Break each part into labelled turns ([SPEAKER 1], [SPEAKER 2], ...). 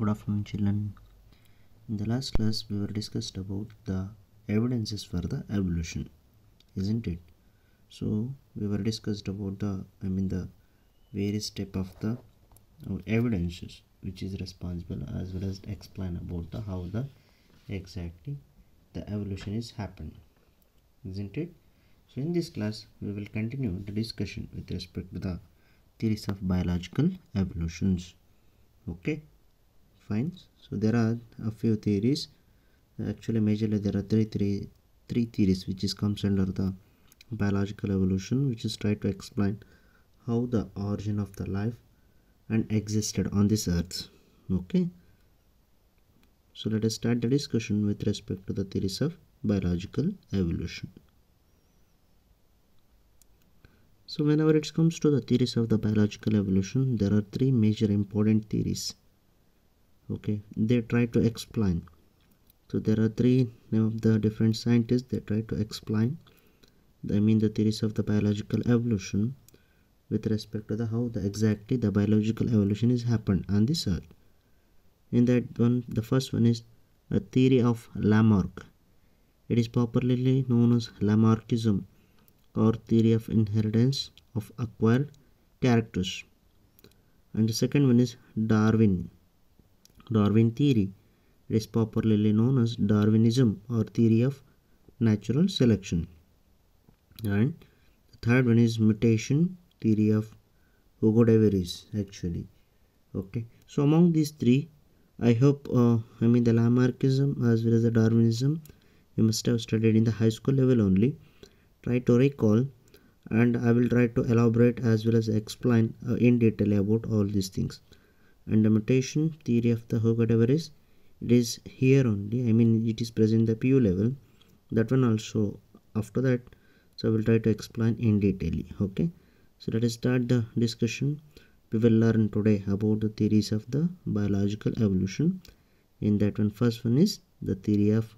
[SPEAKER 1] Good afternoon, children. In the last class, we were discussed about the evidences for the evolution, isn't it? So we were discussed about the, I mean, the various step of the uh, evidences which is responsible as well as explain about the how the exactly the evolution is happened, isn't it? So in this class, we will continue the discussion with respect to the theories of biological evolutions. Okay so there are a few theories. Actually majorly there are three three three theories which is comes under the biological evolution which is try to explain how the origin of the life and existed on this earth. Okay? So let us start the discussion with respect to the theories of biological evolution. So whenever it comes to the theories of the biological evolution there are three major important theories okay? They try to explain. So there are three of the different scientists they try to explain. I mean the theories of the biological evolution with respect to the how the exactly the biological evolution is happened on this earth. In that one the first one is a theory of Lamarck. It is popularly known as Lamarckism or theory of inheritance of acquired characters. And the second one is Darwin Darwin theory. It is popularly known as Darwinism or theory of natural selection. And the third one is mutation theory of Hugo de Vries actually. Okay. So among these three, I hope uh, I mean the Lamarckism as well as the Darwinism you must have studied in the high school level only. Try to recall and I will try to elaborate as well as explain uh, in detail about all these things and the mutation theory of the de Vries it is here only. I mean it is present the PU level. That one also after that so I will try to explain in detail okay? So let us start the discussion. We will learn today about the theories of the biological evolution. In that one first one is the theory of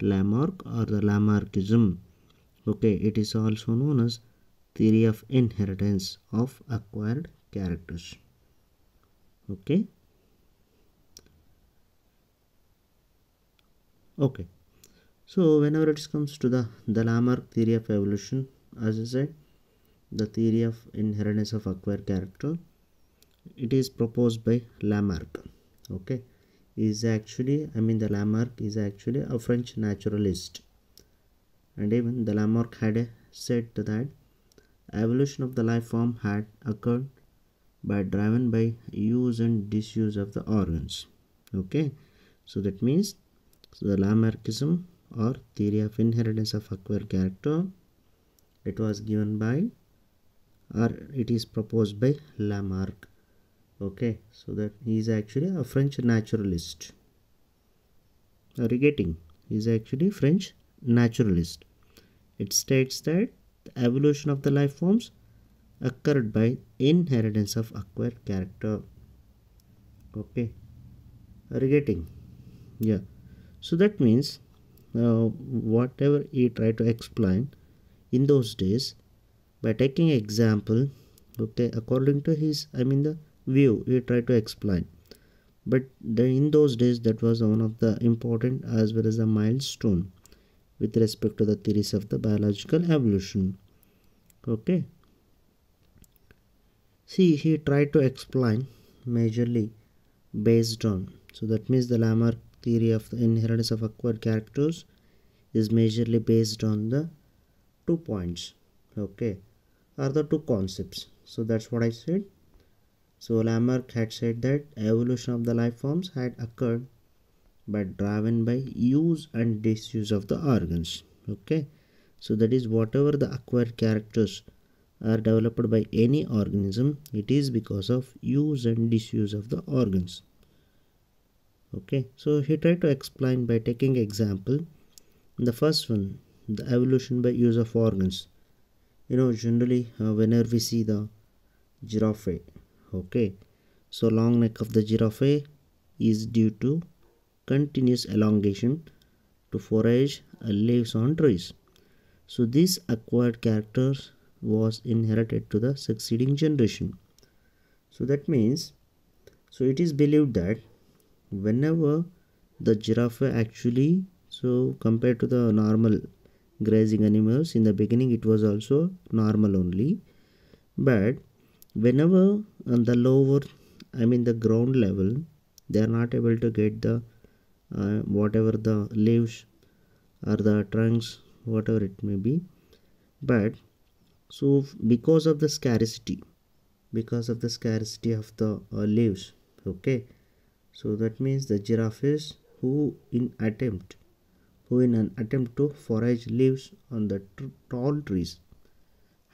[SPEAKER 1] Lamarck or the Lamarckism okay? It is also known as theory of inheritance of acquired characters okay okay so whenever it comes to the the Lamarck theory of evolution as I said the theory of inheritance of acquired character it is proposed by Lamarck. Okay is actually I mean the Lamarck is actually a French naturalist. And even the Lamarck had said that evolution of the life form had occurred by driven by use and disuse of the organs. Okay? So that means so the lamarckism or theory of inheritance of acquired character it was given by or it is proposed by lamarck. Okay? So that he is actually a french naturalist. Are you getting he is actually french naturalist. It states that the evolution of the life forms occurred by inheritance of acquired character. Okay. Are getting? Yeah. So that means uh, whatever he tried to explain in those days by taking example okay according to his i mean the view he tried to explain. But the, in those days that was one of the important as well as a milestone with respect to the theories of the biological evolution. Okay See, he tried to explain majorly based on. So that means the Lamarck theory of the inheritance of acquired characters is majorly based on the two points. Okay, are the two concepts. So that's what I said. So Lamarck had said that evolution of the life forms had occurred but driven by use and disuse of the organs. Okay, so that is whatever the acquired characters are developed by any organism, it is because of use and disuse of the organs. Okay, so he tried to explain by taking example. The first one, the evolution by use of organs. You know, generally uh, whenever we see the giraffe, okay, so long neck of the giraffe is due to continuous elongation to forage leaves on trees. So these acquired characters was inherited to the succeeding generation. So that means so it is believed that whenever the giraffe actually so compared to the normal grazing animals in the beginning it was also normal only. But whenever on the lower i mean the ground level they are not able to get the uh, whatever the leaves or the trunks whatever it may be. But so because of the scarcity because of the scarcity of the uh, leaves okay? So that means the giraffes who in attempt who in an attempt to forage leaves on the tall trees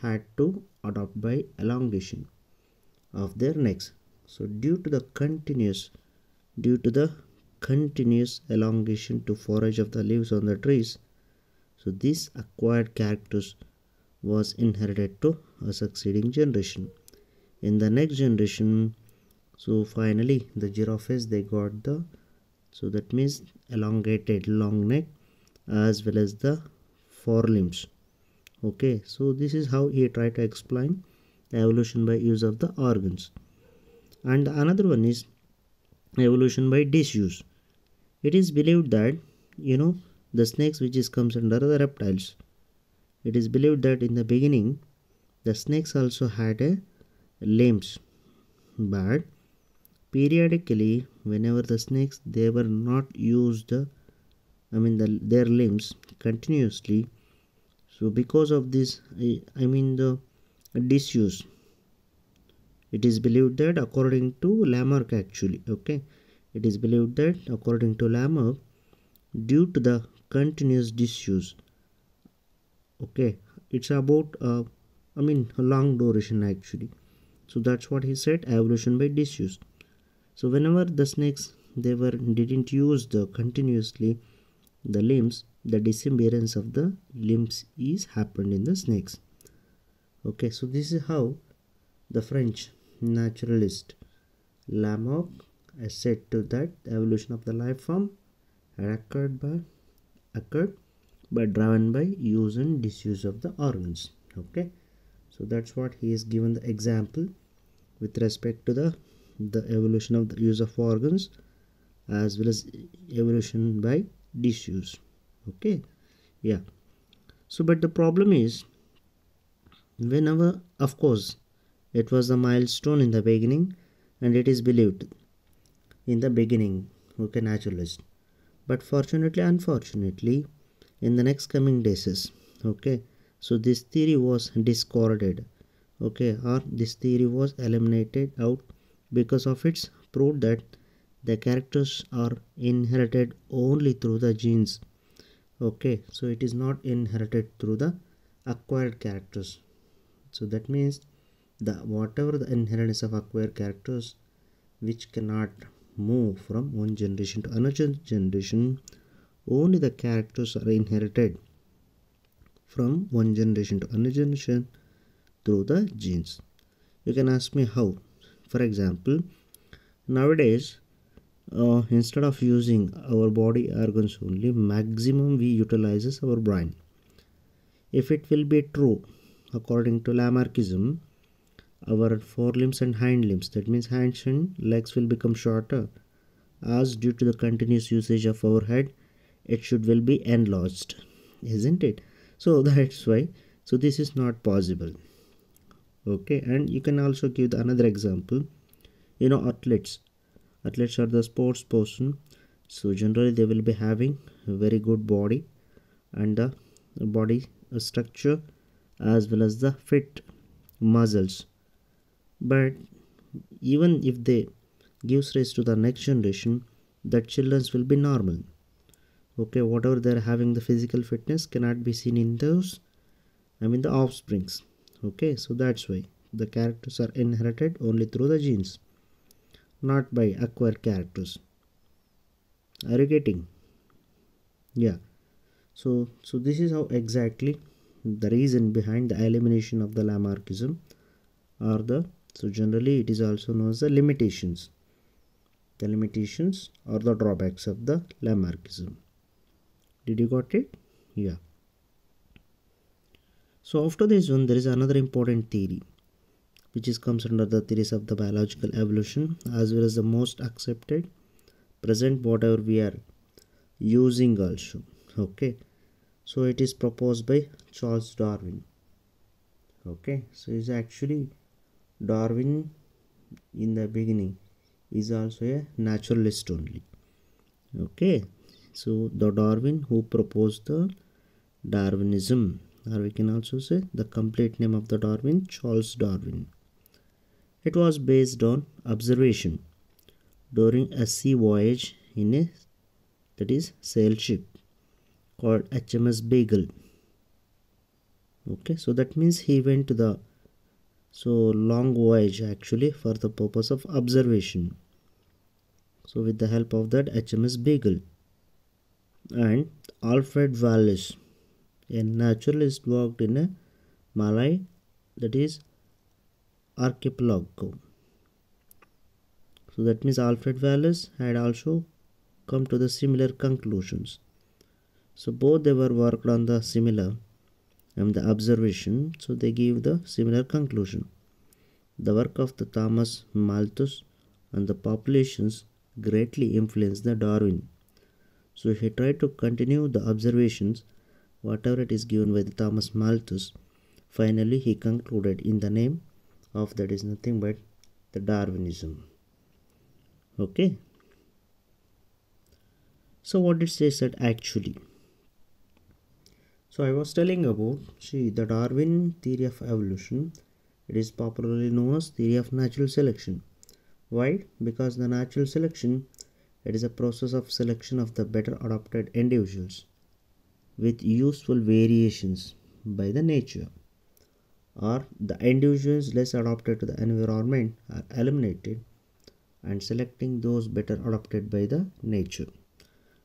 [SPEAKER 1] had to adopt by elongation of their necks. So due to the continuous due to the continuous elongation to forage of the leaves on the trees so this acquired characters was inherited to a succeeding generation. In the next generation so finally the giraffes they got the so that means elongated long neck as well as the forelimbs. Okay so this is how he tried to explain evolution by use of the organs. And another one is evolution by disuse. It is believed that you know the snakes which is comes under the reptiles it is believed that in the beginning the snakes also had a limbs. But periodically whenever the snakes they were not used i mean the, their limbs continuously. So because of this I, I mean the disuse it is believed that according to lamarck actually okay? It is believed that according to lamarck due to the continuous disuse okay it's about uh, i mean long duration actually. So that's what he said evolution by disuse. So whenever the snakes they were didn't use the continuously the limbs the disappearance of the limbs is happened in the snakes. Okay so this is how the french naturalist lamarck has said to that evolution of the life form occurred by occurred but driven by use and disuse of the organs. Okay? So that's what he is given the example with respect to the the evolution of the use of organs as well as evolution by disuse. Okay? Yeah. So but the problem is whenever of course it was a milestone in the beginning and it is believed in the beginning okay naturalist. But fortunately unfortunately in the next coming days okay? So this theory was discarded okay? Or this theory was eliminated out because of its proof that the characters are inherited only through the genes okay? So it is not inherited through the acquired characters. So that means the whatever the inheritance of acquired characters which cannot move from one generation to another generation only the characters are inherited from one generation to another generation through the genes. You can ask me how. For example nowadays uh, instead of using our body organs only maximum we utilizes our brain. If it will be true according to lamarckism our forelimbs and hind limbs that means hands and legs will become shorter as due to the continuous usage of our head it should will be enlarged isn't it? So that's why so this is not possible. Okay and you can also give another example. You know athletes. Athletes are the sports person. So generally they will be having a very good body and the body structure as well as the fit muscles. But even if they gives rise to the next generation the children will be normal okay whatever they're having the physical fitness cannot be seen in those i mean the offsprings. Okay so that's why the characters are inherited only through the genes not by acquired characters. Are you getting yeah. So so this is how exactly the reason behind the elimination of the lamarckism are the so generally it is also known as the limitations. The limitations or the drawbacks of the lamarckism did you got it? Yeah. So after this one there is another important theory which is comes under the theories of the biological evolution as well as the most accepted present whatever we are using also okay? So it is proposed by charles darwin okay? So it's actually darwin in the beginning is also a naturalist only okay so the darwin who proposed the darwinism or we can also say the complete name of the darwin charles darwin. It was based on observation during a sea voyage in a that is sail ship called hms beagle. Okay so that means he went to the so long voyage actually for the purpose of observation. So with the help of that hms beagle and alfred wallace a naturalist worked in a malay that is archipelago. So that means alfred wallace had also come to the similar conclusions. So both they were worked on the similar and the observation so they give the similar conclusion. The work of the thomas malthus and the populations greatly influenced the darwin so if he tried to continue the observations whatever it is given by the thomas malthus finally he concluded in the name of that is nothing but the darwinism okay so what it says that actually so I was telling about, see, the Darwin theory of evolution. It is popularly known as theory of natural selection. Why? Because the natural selection, it is a process of selection of the better adapted individuals with useful variations by the nature or the individuals less adapted to the environment are eliminated and selecting those better adapted by the nature.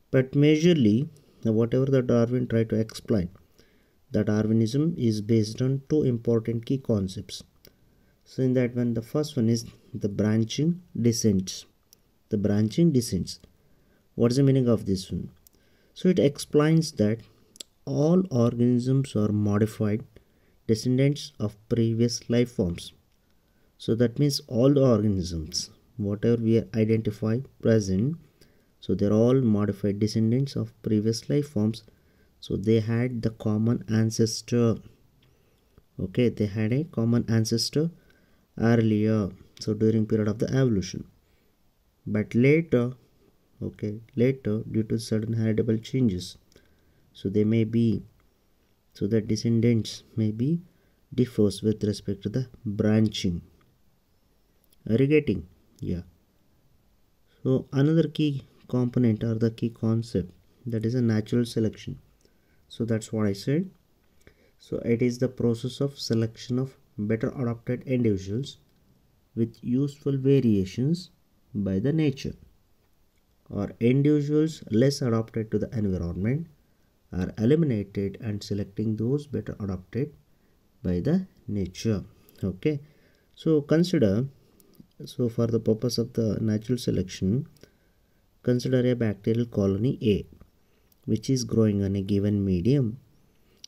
[SPEAKER 1] But majorly, whatever the Darwin tried to explain, the Darwinism is based on two important key concepts. So in that one, the first one is the branching descents. The branching descents. What is the meaning of this one? So it explains that all organisms are modified descendants of previous life forms. So that means all the organisms, whatever we identify present, so they're all modified descendants of previous life forms so they had the common ancestor okay they had a common ancestor earlier so during period of the evolution but later okay later due to certain heritable changes so they may be so the descendants may be differs with respect to the branching irrigating yeah. So another key component or the key concept that is a natural selection. So that's what I said. So it is the process of selection of better adapted individuals with useful variations by the nature or individuals less adapted to the environment are eliminated and selecting those better adapted by the nature okay so consider so for the purpose of the natural selection consider a bacterial colony a which is growing on a given medium.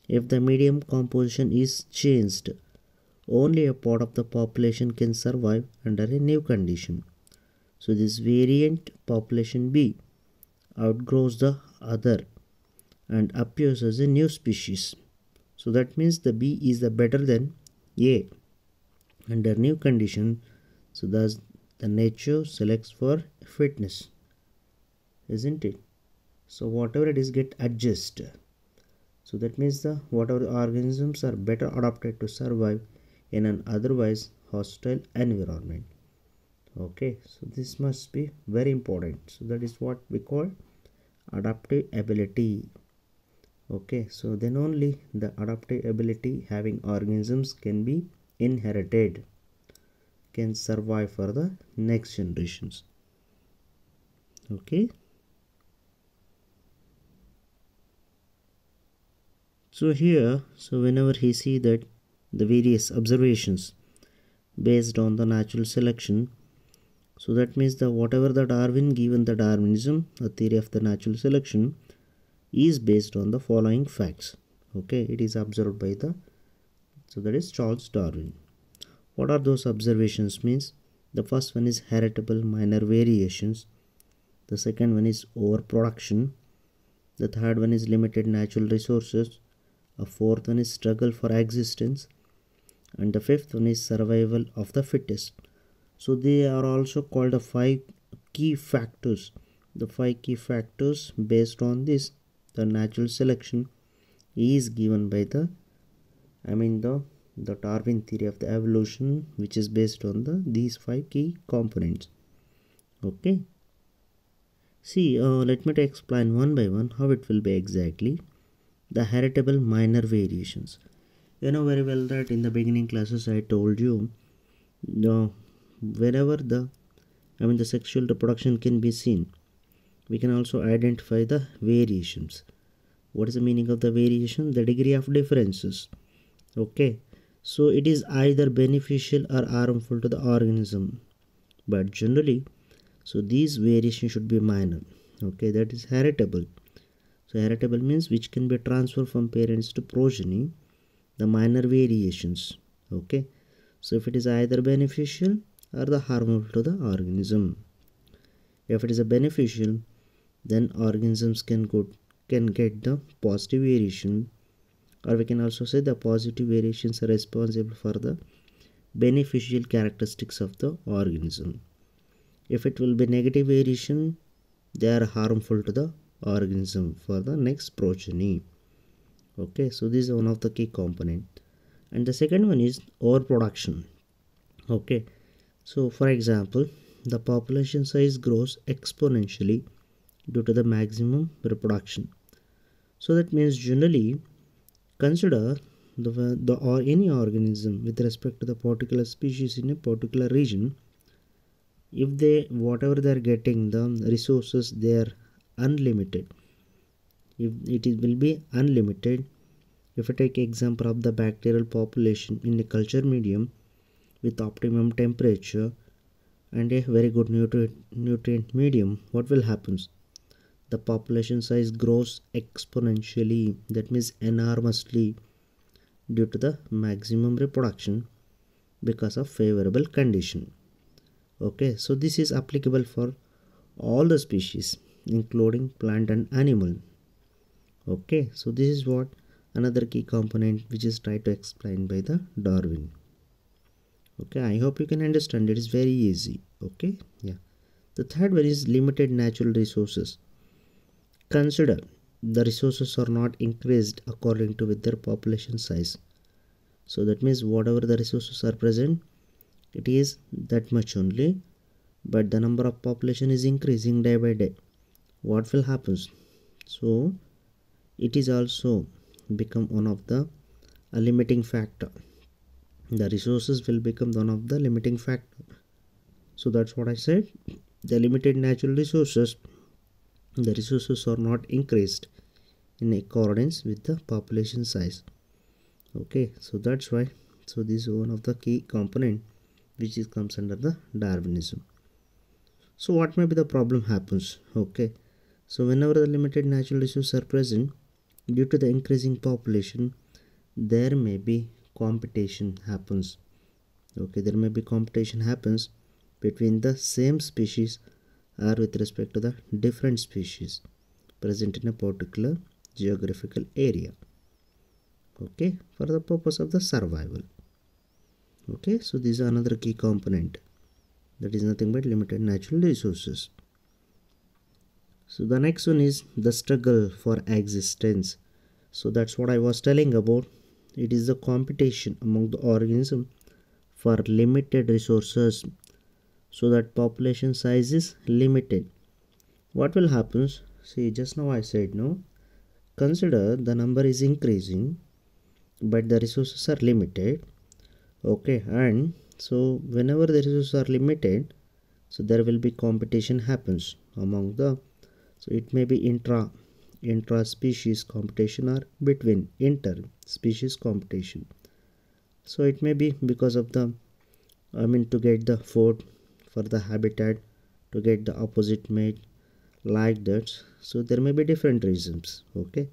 [SPEAKER 1] If the medium composition is changed, only a part of the population can survive under a new condition. So this variant population B outgrows the other and appears as a new species. So that means the B is the better than A under new condition. So thus the nature selects for fitness, isn't it? so whatever it is get adjusted. so that means the whatever organisms are better adapted to survive in an otherwise hostile environment okay so this must be very important. So that is what we call adaptive ability. Okay so then only the adaptive ability having organisms can be inherited can survive for the next generations. Okay. So here so whenever he see that the various observations based on the natural selection so that means the whatever the darwin given the darwinism the theory of the natural selection is based on the following facts. Okay it is observed by the so that is charles darwin. What are those observations means? The first one is heritable minor variations. The second one is overproduction. The third one is limited natural resources. A fourth one is struggle for existence. And the fifth one is survival of the fittest so they are also called the five key factors. The five key factors based on this the natural selection is given by the i mean the the darwin theory of the evolution which is based on the these five key components. Okay? See uh, let me explain one by one how it will be exactly. The heritable minor variations. You know very well that in the beginning classes i told you the wherever the i mean the sexual reproduction can be seen we can also identify the variations. What is the meaning of the variation? The degree of differences. Okay. So it is either beneficial or harmful to the organism. But generally so these variations should be minor. Okay. That is heritable. So heritable means which can be transferred from parents to progeny the minor variations. Okay. So if it is either beneficial or the harmful to the organism. If it is a beneficial then organisms can go can get the positive variation or we can also say the positive variations are responsible for the beneficial characteristics of the organism. If it will be negative variation they are harmful to the organism for the next progeny. Okay so this is one of the key component. And the second one is overproduction. Okay so for example the population size grows exponentially due to the maximum reproduction so that means generally Consider the, the or any organism with respect to the particular species in a particular region. If they whatever they are getting the resources they are unlimited. If it is, will be unlimited. If I take example of the bacterial population in a culture medium with optimum temperature and a very good nutrient nutrient medium, what will happen? the population size grows exponentially that means enormously due to the maximum reproduction because of favorable condition. Okay so this is applicable for all the species including plant and animal. Okay so this is what another key component which is tried to explain by the darwin okay i hope you can understand it is very easy okay yeah the third one is limited natural resources Consider the resources are not increased according to with their population size. So that means whatever the resources are present, it is that much only, but the number of population is increasing day by day. What will happen? So it is also become one of the a limiting factor. The resources will become one of the limiting factor. So that's what I said. The limited natural resources the resources are not increased in accordance with the population size okay so that's why so this is one of the key component which is comes under the darwinism so what may be the problem happens okay so whenever the limited natural resources are present due to the increasing population there may be competition happens. Okay there may be competition happens between the same species are with respect to the different species present in a particular geographical area. Okay for the purpose of the survival. Okay so this is another key component. That is nothing but limited natural resources. So the next one is the struggle for existence. So that's what i was telling about it is the competition among the organism for limited resources so that population size is limited. What will happen? See just now i said no? Consider the number is increasing but the resources are limited. Okay and so whenever the resources are limited so there will be competition happens among the so it may be intra intra species competition or between inter species competition. So it may be because of the i mean to get the food for the habitat to get the opposite mate like that. So there may be different reasons okay?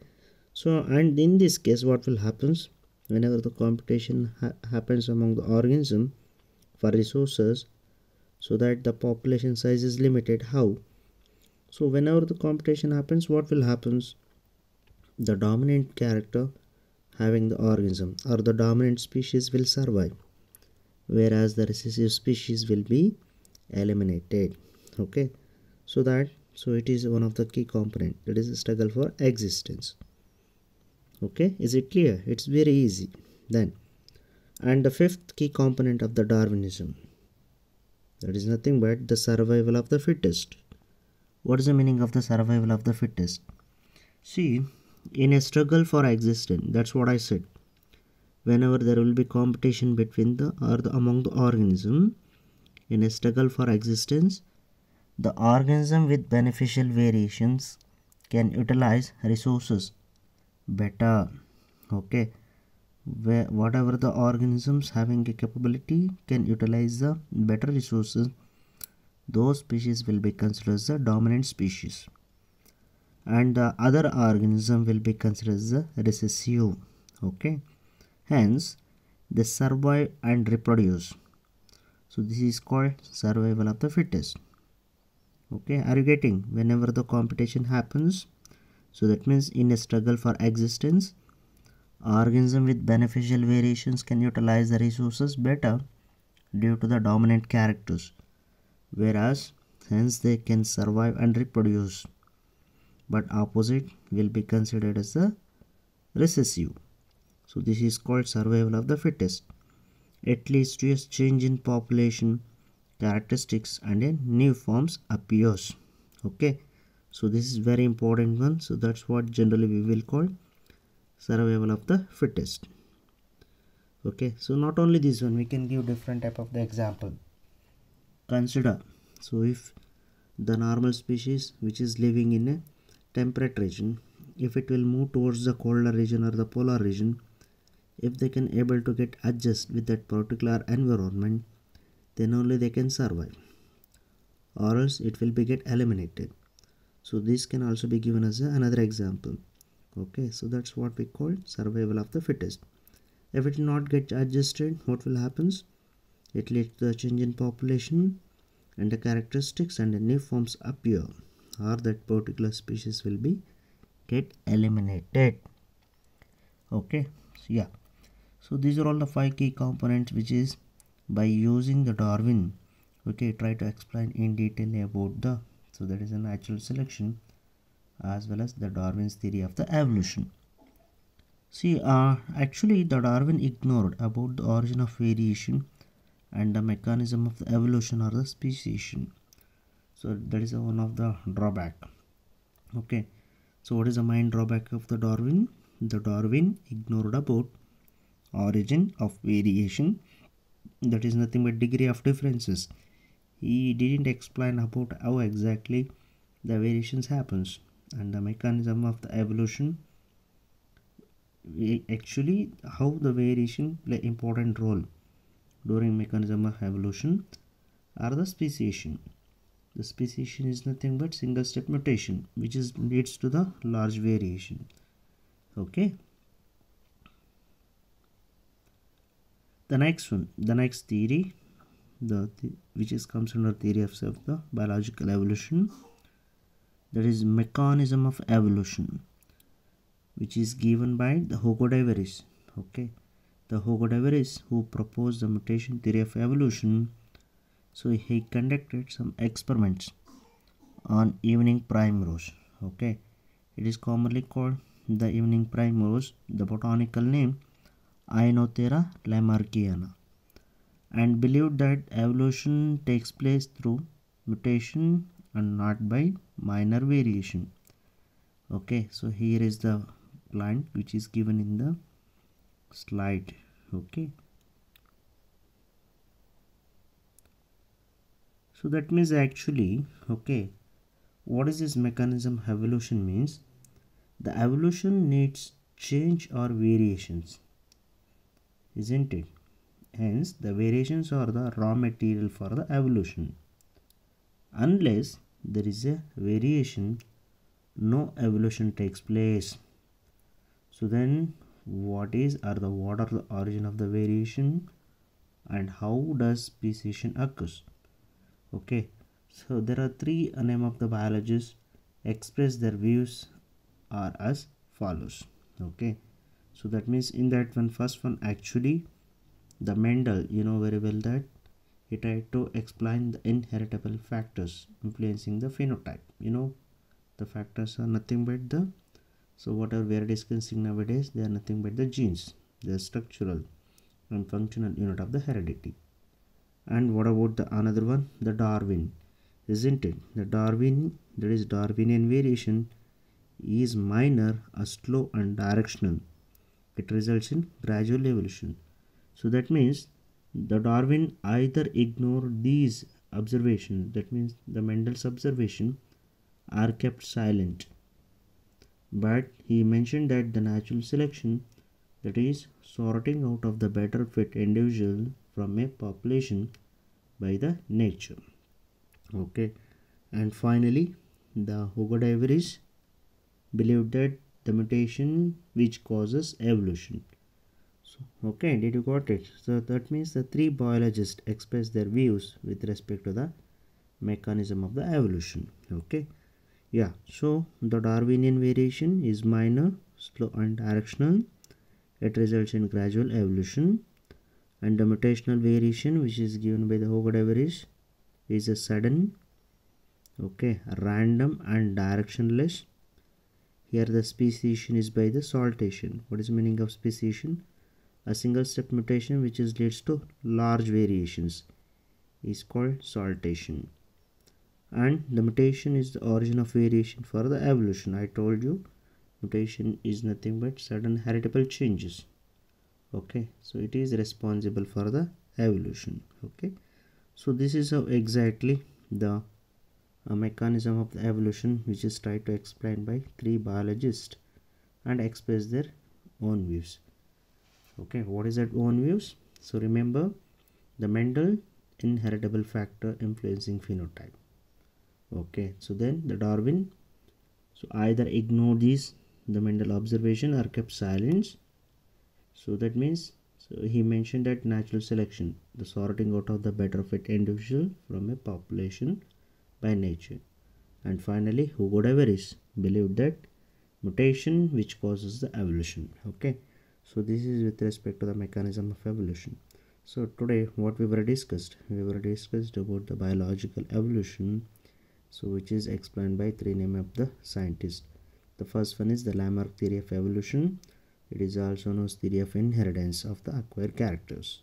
[SPEAKER 1] So and in this case what will happens? Whenever the competition ha happens among the organism for resources so that the population size is limited. How so whenever the competition happens what will happens? The dominant character having the organism or the dominant species will survive whereas the recessive species will be eliminated. Okay? So that so it is one of the key component. That is the struggle for existence. Okay? Is it clear? It's very easy. Then and the fifth key component of the darwinism that is nothing but the survival of the fittest what is the meaning of the survival of the fittest? See in a struggle for existence that's what i said. Whenever there will be competition between the or among the organism in a struggle for existence the organism with beneficial variations can utilize resources better. Okay. Where whatever the organisms having a capability can utilize the better resources those species will be considered as the dominant species. And the other organism will be considered as the recessive okay? Hence they survive and reproduce. So this is called survival of the fittest okay? Are you getting? Whenever the competition happens so that means in a struggle for existence organism with beneficial variations can utilize the resources better due to the dominant characters whereas hence they can survive and reproduce. But opposite will be considered as the recessive. So this is called survival of the fittest. It leads to a change in population characteristics and a new forms appears. Okay? So this is very important one. So that's what generally we will call survival of the fittest. Okay? So not only this one we can give different type of the example consider. So if the normal species which is living in a temperate region if it will move towards the colder region or the polar region if they can able to get adjust with that particular environment then only they can survive. Or else it will be get eliminated. So this can also be given as a, another example. Okay so that's what we call survival of the fittest. If it not get adjusted what will happens? It leads to a change in population and the characteristics and the new forms appear or that particular species will be get eliminated. Okay so yeah. So these are all the five key components which is by using the Darwin okay try to explain in detail about the so that is a natural selection as well as the Darwin's theory of the evolution. See uh, actually the Darwin ignored about the origin of variation and the mechanism of the evolution or the speciation. So that is one of the drawback. Okay. So what is the main drawback of the Darwin? The Darwin ignored about origin of variation that is nothing but degree of differences. He didn't explain about how exactly the variations happens and the mechanism of the evolution. Actually how the variation play important role during mechanism of evolution or the speciation. The speciation is nothing but single step mutation which is leads to the large variation. Okay? The next one the next theory the, which is comes under theory of self the biological evolution that is mechanism of evolution which is given by the de okay the Vries who proposed the mutation theory of evolution. So he conducted some experiments on evening primrose okay? It is commonly called the evening primrose the botanical name Oenothera lamarckiana. And believed that evolution takes place through mutation and not by minor variation okay? So here is the plant which is given in the slide okay so that means actually okay what is this mechanism evolution means the evolution needs change or variations isn't it? Hence, the variations are the raw material for the evolution. Unless there is a variation, no evolution takes place. So then, what is or the what are the origin of the variation, and how does speciation occurs? Okay, so there are three name of the biologists express their views are as follows. Okay. So that means in that one first one actually the Mendel you know very well that he tried to explain the inheritable factors influencing the phenotype. You know the factors are nothing but the so whatever we are discussing nowadays? They are nothing but the genes. They are structural and functional unit of the heredity. And what about the another one? The darwin isn't it? The darwin that is darwinian variation is minor a slow and directional. It results in gradual evolution. So that means the darwin either ignore these observations that means the mendel's observation are kept silent but he mentioned that the natural selection that is sorting out of the better fit individual from a population by the nature. Okay. And finally the Hugo de believed that the mutation which causes evolution. So okay did you got it? So that means the three biologists express their views with respect to the mechanism of the evolution. Okay yeah so the darwinian variation is minor slow and directional. It results in gradual evolution. And the mutational variation which is given by the Hugo de Vries is a sudden okay random and directionless. Here the speciation is by the saltation. What is the meaning of speciation? A single step mutation which is leads to large variations is called saltation and the mutation is the origin of variation for the evolution. I told you mutation is nothing but sudden heritable changes. Okay so it is responsible for the evolution. Okay so this is how exactly the uh, mechanism of the evolution which is tried to explain by three biologists and express their own views. Okay what is that own views? So remember the mendel inheritable factor influencing phenotype okay so then the darwin so either ignore these the mendel observation or kept silence so that means so he mentioned that natural selection the sorting out of the better fit individual from a population by nature. And finally de Vries believed that mutation which causes the evolution. Okay so this is with respect to the mechanism of evolution. So today what we were discussed we were discussed about the biological evolution so which is explained by three name of the scientists the first one is the Lamarck theory of evolution. It is also known as theory of inheritance of the acquired characters.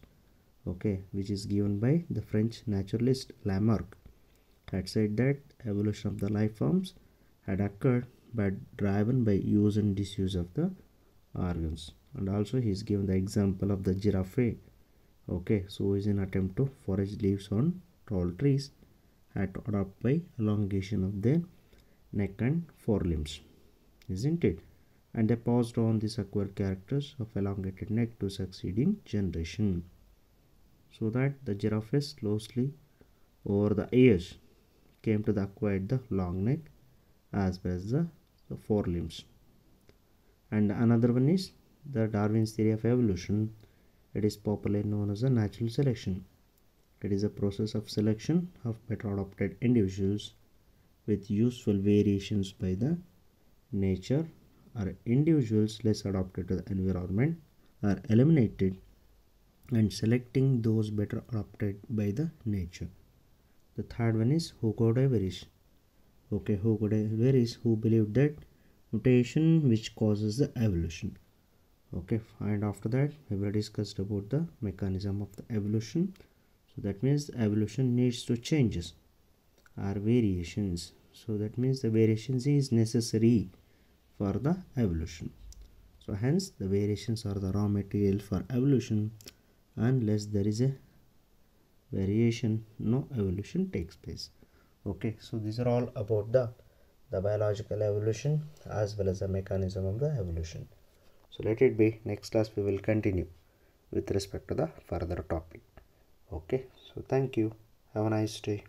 [SPEAKER 1] Okay which is given by the French naturalist Lamarck. Had said that evolution of the life forms had occurred but driven by use and disuse of the organs. And also he is given the example of the giraffe. Okay so is an attempt to forage leaves on tall trees had to adapt by elongation of their neck and forelimbs isn't it? And they passed on these acquired characters of elongated neck to succeeding generation so that the giraffes closely over the years came to the acquired the long neck as well as the, the forelimbs. And another one is the darwin's theory of evolution. It is popularly known as the natural selection it is a process of selection of better adapted individuals with useful variations by the nature or individuals less adapted to the environment are eliminated and selecting those better adapted by the nature. The third one is Hugo de Vries. Okay, Hugo de Vries who believed that mutation which causes the evolution. Okay, and after that we will discussed about the mechanism of the evolution. That means evolution needs to changes or variations. So that means the variations is necessary for the evolution. So hence the variations are the raw material for evolution unless there is a variation no evolution takes place. Okay so these are all about the the biological evolution as well as the mechanism of the evolution. So let it be. Next class we will continue with respect to the further topic okay so thank you. Have a nice day